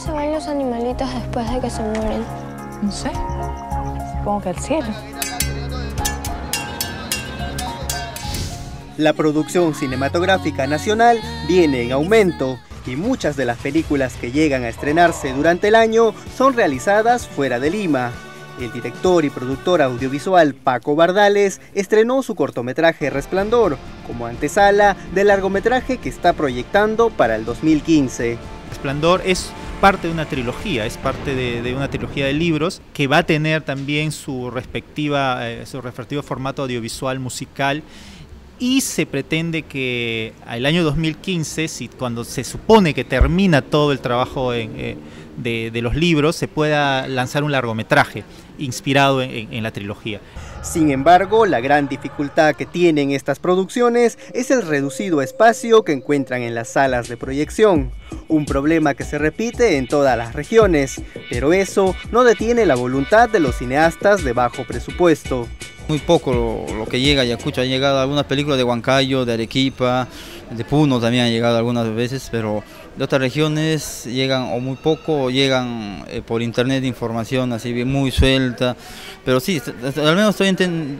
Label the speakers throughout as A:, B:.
A: se van los animalitos después de que se mueren?
B: No sé. Supongo que al cielo.
C: La producción cinematográfica nacional viene en aumento y muchas de las películas que llegan a estrenarse durante el año son realizadas fuera de Lima. El director y productor audiovisual Paco Bardales estrenó su cortometraje Resplandor como antesala del largometraje que está proyectando para el 2015.
D: Resplandor es parte de una trilogía, es parte de, una trilogía de libros que va a tener también su respectiva, eh, su respectivo formato audiovisual musical y se pretende que el año 2015, si, cuando se supone que termina todo el trabajo eh, de, los libros, se pueda lanzar un largometraje inspirado en, la trilogía.
C: Sin embargo, la gran dificultad que tienen estas producciones es el reducido espacio que encuentran en las salas de proyección, un problema que se repite en todas las regiones, pero eso no detiene la voluntad de los cineastas de bajo presupuesto
E: muy poco lo, que llega a Ayacucho. Han llegado algunas películas de Huancayo, de Arequipa, de Puno también han llegado algunas veces, pero de otras regiones llegan o muy poco llegan eh, por internet información así bien muy suelta. Pero sí, al menos estoy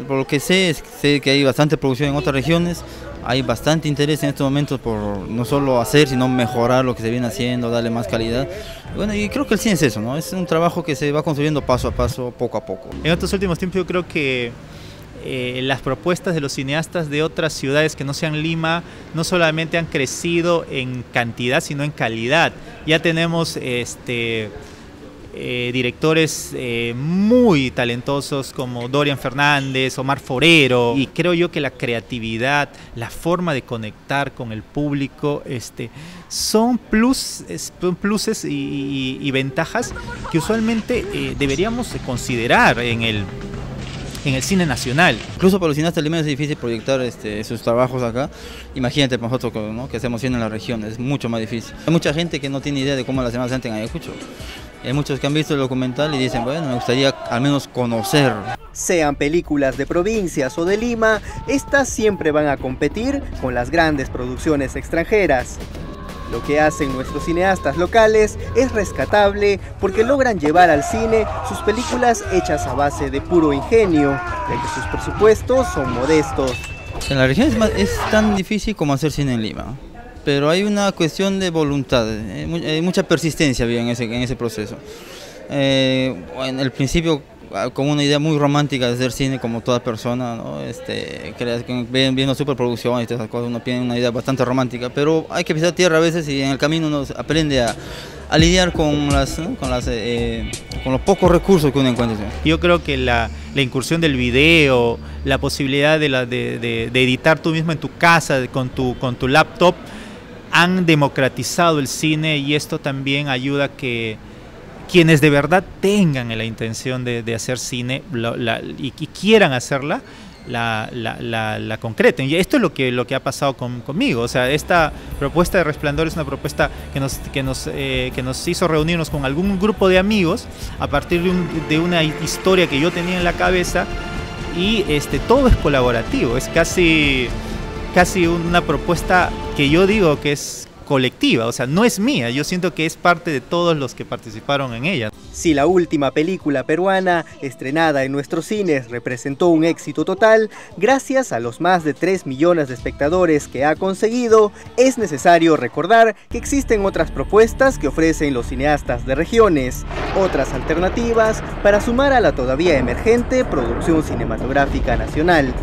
E: por lo que sé, sé que hay bastante producción en otras regiones. Hay bastante interés en estos momentos por no solo hacer, sino mejorar lo que se viene haciendo, darle más calidad. Bueno, y creo que el cine es eso, ¿no? Es un trabajo que se va construyendo paso a paso, poco a poco.
D: En estos últimos tiempos yo creo que eh, las propuestas de los cineastas de otras ciudades que no sean Lima no solamente han crecido en cantidad, sino en calidad. Ya tenemos este, eh, directores eh, muy talentosos como Dorian Fernández, Omar Forero, y creo yo que la creatividad, la forma de conectar con el público, este, son, plus, pluses y, ventajas que usualmente deberíamos considerar en el en el cine nacional.
E: Incluso para los cineastas limeños es difícil proyectar este, sus trabajos acá. Imagínate nosotros que hacemos cine en la región, es mucho más difícil. Hay mucha gente que no tiene idea de cómo las demás gente en Ayacucho. Hay muchos que han visto el documental y dicen, bueno, me gustaría al menos conocer.
C: Sean películas de provincias o de Lima, estas siempre van a competir con las grandes producciones extranjeras. Lo que hacen nuestros cineastas locales es rescatable porque logran llevar al cine sus películas hechas a base de puro ingenio, ya que sus presupuestos son modestos.
E: En la región es, tan difícil como hacer cine en Lima, pero hay una cuestión de voluntad, hay mucha persistencia en ese, en ese proceso. Eh, en el principio Ah, con una idea muy romántica de hacer cine como toda persona, ¿no? este, viendo superproducción y todas esas cosas, uno tiene una idea bastante romántica, pero hay que pisar tierra a veces y en el camino uno aprende a, lidiar con, las, con, las, eh, con los pocos recursos que uno encuentra.
D: Yo creo que la, la incursión del video, la posibilidad de, la, de, de, editar tú mismo en tu casa con tu, con tu laptop, han democratizado el cine y esto también ayuda a que quienes de verdad tengan la intención de, hacer cine y, quieran hacerla, la, la, concreten. Y esto es lo que, lo que ha pasado conmigo. O sea, esta propuesta de Resplandor es una propuesta que nos, que nos, eh, que nos hizo reunirnos con algún grupo de amigos a partir de, de, una historia que yo tenía en la cabeza y este, todo es colaborativo. Es casi, casi una propuesta que yo digo que es colectiva, o sea, no es mía, yo siento que es parte de todos los que participaron en ella.
C: Si la última película peruana estrenada en nuestros cines representó un éxito total, gracias a los más de 3 millones de espectadores que ha conseguido, es necesario recordar que existen otras propuestas que ofrecen los cineastas de regiones, otras alternativas para sumar a la todavía emergente producción cinematográfica nacional.